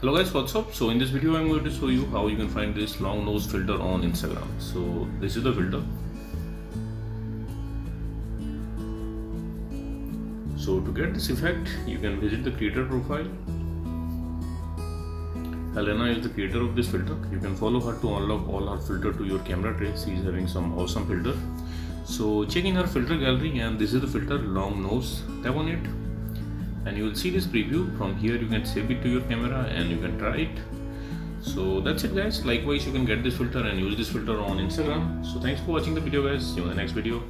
hello guys what's up so in this video i'm going to show you how you can find this long nose filter on instagram so this is the filter so to get this effect you can visit the creator profile Helena is the creator of this filter. You can follow her to unlock all her filter to your camera tray. She is having some awesome filter. So check in her filter gallery and this is the filter long nose. Tap on it and you will see this preview from here. You can save it to your camera and you can try it. So that's it guys. Likewise you can get this filter and use this filter on instagram. So thanks for watching the video guys. See you in the next video